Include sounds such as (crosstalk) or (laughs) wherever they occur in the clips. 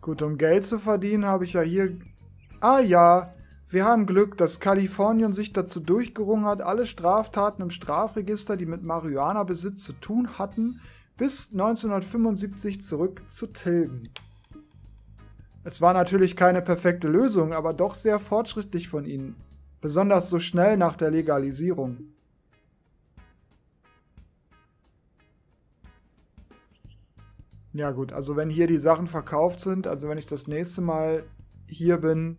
Gut, um Geld zu verdienen, habe ich ja hier... Ah ja, wir haben Glück, dass Kalifornien sich dazu durchgerungen hat, alle Straftaten im Strafregister, die mit Marihuana-Besitz zu tun hatten, bis 1975 zurück zu tilgen. Es war natürlich keine perfekte Lösung, aber doch sehr fortschrittlich von ihnen, besonders so schnell nach der Legalisierung. Ja gut, also wenn hier die Sachen verkauft sind, also wenn ich das nächste Mal hier bin,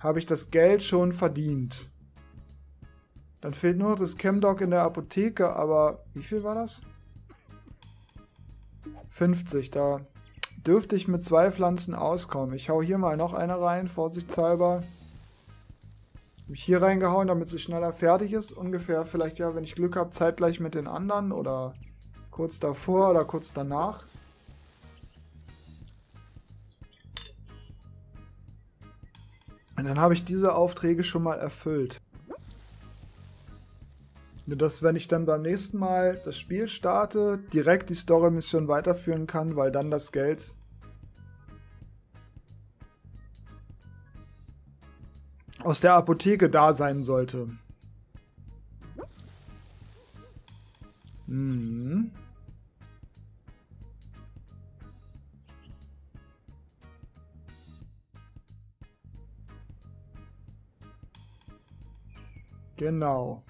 habe ich das Geld schon verdient. Dann fehlt nur noch das Chemdog in der Apotheke, aber wie viel war das? 50, da dürfte ich mit zwei Pflanzen auskommen. Ich hau hier mal noch eine rein, vorsichtshalber. Habe ich hier reingehauen, damit sie schneller fertig ist. Ungefähr vielleicht ja, wenn ich Glück habe, zeitgleich mit den anderen oder kurz davor oder kurz danach. Und dann habe ich diese Aufträge schon mal erfüllt. Dass wenn ich dann beim nächsten Mal das Spiel starte, direkt die Story-Mission weiterführen kann, weil dann das Geld aus der Apotheke da sein sollte. Hm. Genau.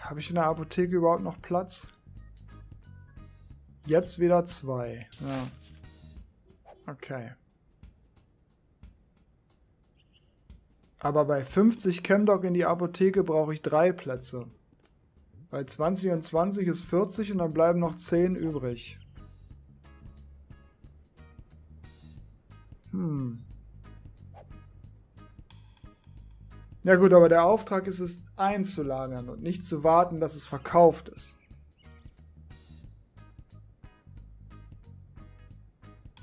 Habe ich in der Apotheke überhaupt noch Platz? Jetzt wieder zwei. Ja. Okay. Aber bei 50 Chemdog in die Apotheke brauche ich drei Plätze. Bei 20 und 20 ist 40 und dann bleiben noch 10 übrig. Hm. Ja gut, aber der Auftrag ist es einzulagern und nicht zu warten, dass es verkauft ist.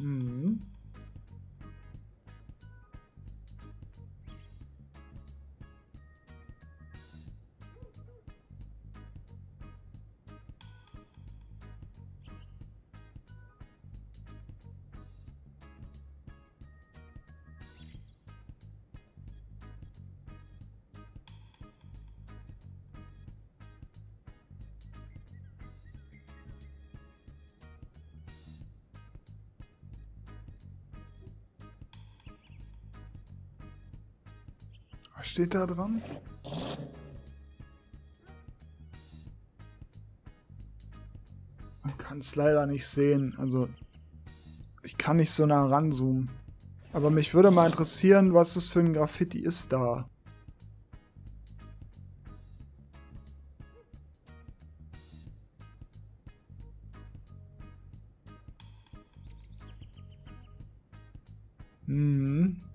Mhm. Was steht da dran? Man kann es leider nicht sehen. Also, ich kann nicht so nah ranzoomen. Aber mich würde mal interessieren, was das für ein Graffiti ist da. Mhm.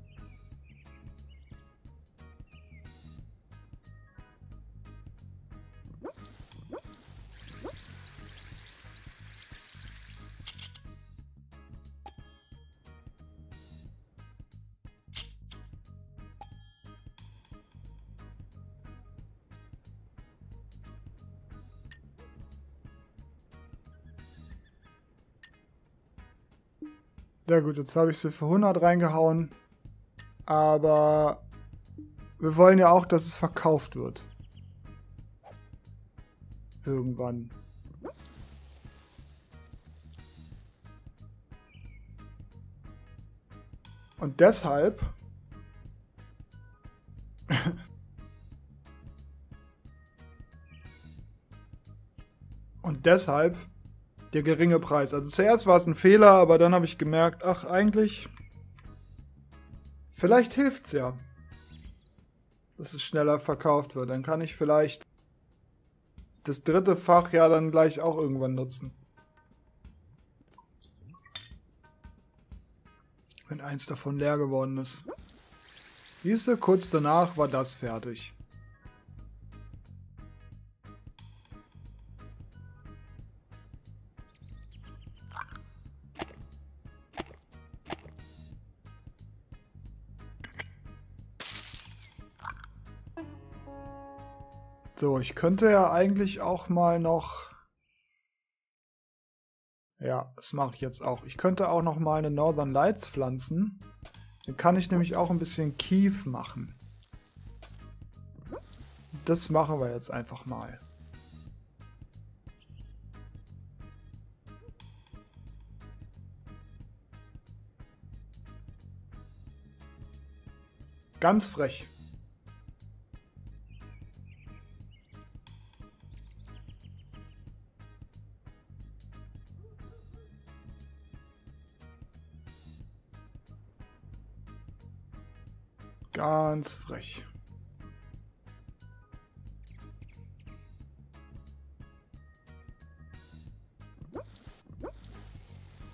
Ja gut, jetzt habe ich sie für 100 reingehauen. Aber wir wollen ja auch, dass es verkauft wird. Irgendwann. Und deshalb... (laughs) Und deshalb der geringe Preis. Also zuerst war es ein Fehler, aber dann habe ich gemerkt, ach eigentlich, vielleicht hilft es ja, dass es schneller verkauft wird. Dann kann ich vielleicht das dritte Fach ja dann gleich auch irgendwann nutzen. Wenn eins davon leer geworden ist. Siehst du, kurz danach war das fertig. So, ich könnte ja eigentlich auch mal noch... Ja, das mache ich jetzt auch. Ich könnte auch noch mal eine Northern Lights pflanzen. Dann kann ich nämlich auch ein bisschen Kief machen. Das machen wir jetzt einfach mal. Ganz frech. Ganz frech.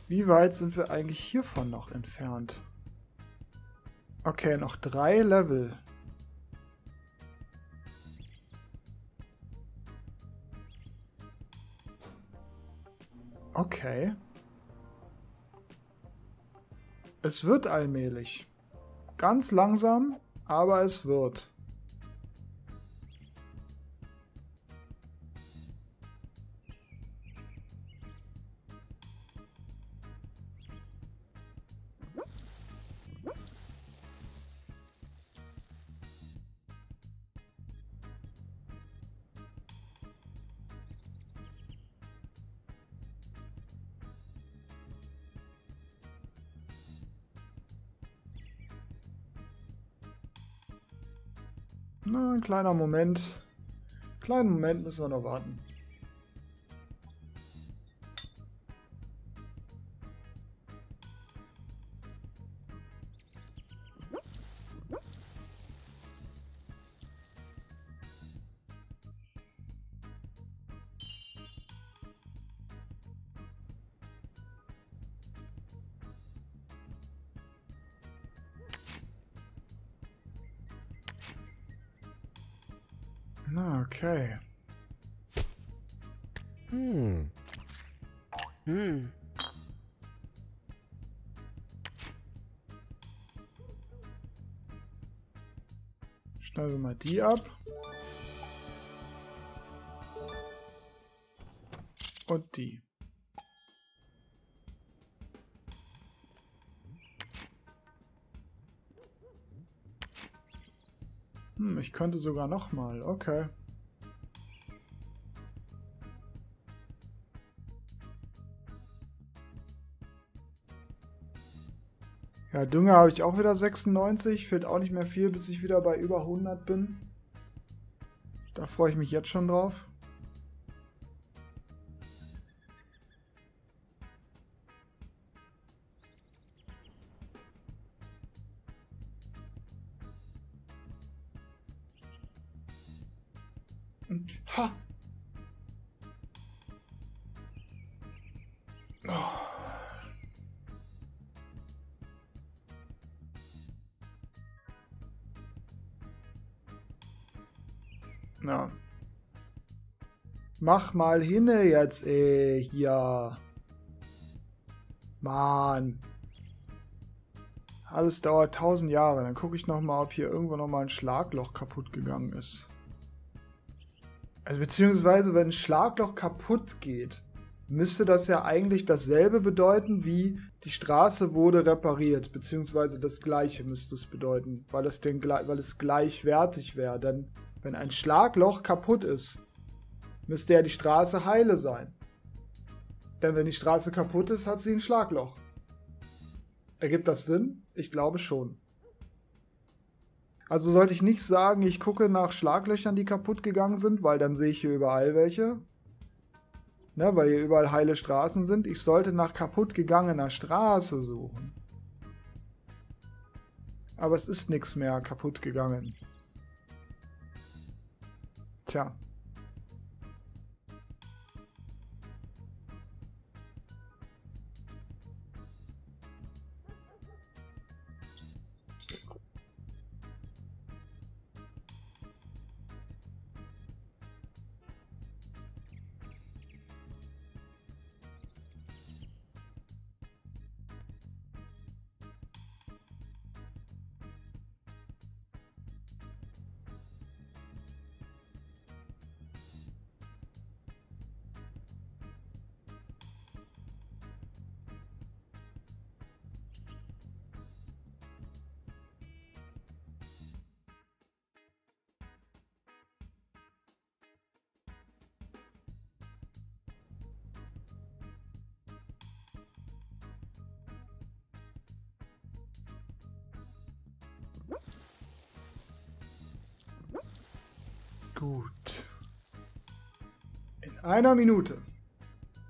Wie weit sind wir eigentlich hiervon noch entfernt? Okay, noch drei Level. Okay. Es wird allmählich. Ganz langsam, aber es wird. Na, ein kleiner Moment. Kleinen Moment müssen wir noch warten. Na, okay. Hm. Hm. Schneiden wir mal die ab. Und die. Hm, ich könnte sogar noch mal. Okay. Ja, Dünger habe ich auch wieder 96. Fehlt auch nicht mehr viel, bis ich wieder bei über 100 bin. Da freue ich mich jetzt schon drauf. Ha! Oh. Na. Mach mal hinne jetzt, ey, hier. Mann. Alles dauert tausend Jahre. Dann gucke ich nochmal, ob hier irgendwo nochmal ein Schlagloch kaputt gegangen ist. Also beziehungsweise, wenn ein Schlagloch kaputt geht, müsste das ja eigentlich dasselbe bedeuten wie die Straße wurde repariert, beziehungsweise das gleiche müsste es bedeuten, weil es, den, weil es gleichwertig wäre. Denn wenn ein Schlagloch kaputt ist, müsste ja die Straße heile sein. Denn wenn die Straße kaputt ist, hat sie ein Schlagloch. Ergibt das Sinn? Ich glaube schon. Also sollte ich nicht sagen, ich gucke nach Schlaglöchern, die kaputt gegangen sind, weil dann sehe ich hier überall welche. Ne, weil hier überall heile Straßen sind. Ich sollte nach kaputt gegangener Straße suchen. Aber es ist nichts mehr kaputt gegangen. Tja. Gut. In einer Minute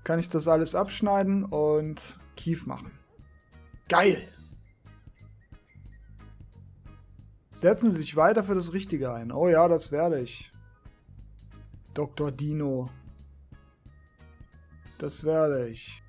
kann ich das alles abschneiden und Kief machen. Geil! Setzen Sie sich weiter für das Richtige ein. Oh ja, das werde ich. Dr. Dino. Das werde ich.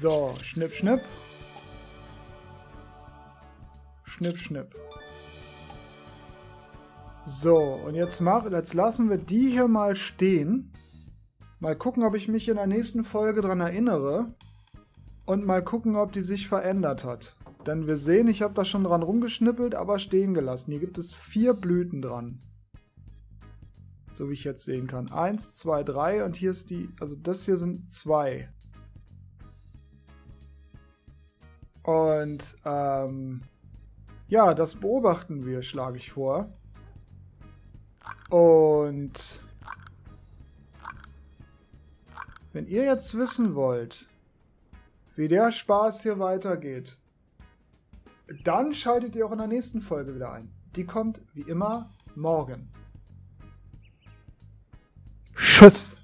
So, schnipp, schnipp. Schnipp, schnipp. So, und jetzt, mach, jetzt lassen wir die hier mal stehen. Mal gucken, ob ich mich in der nächsten Folge daran erinnere. Und mal gucken, ob die sich verändert hat. Denn wir sehen, ich habe da schon dran rumgeschnippelt, aber stehen gelassen. Hier gibt es vier Blüten dran. So wie ich jetzt sehen kann. Eins, zwei, drei und hier ist die, also das hier sind zwei. Und ähm, ja, das beobachten wir, schlage ich vor. Und wenn ihr jetzt wissen wollt, wie der Spaß hier weitergeht, dann schaltet ihr auch in der nächsten Folge wieder ein. Die kommt wie immer morgen. Tschüss.